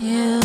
Yeah.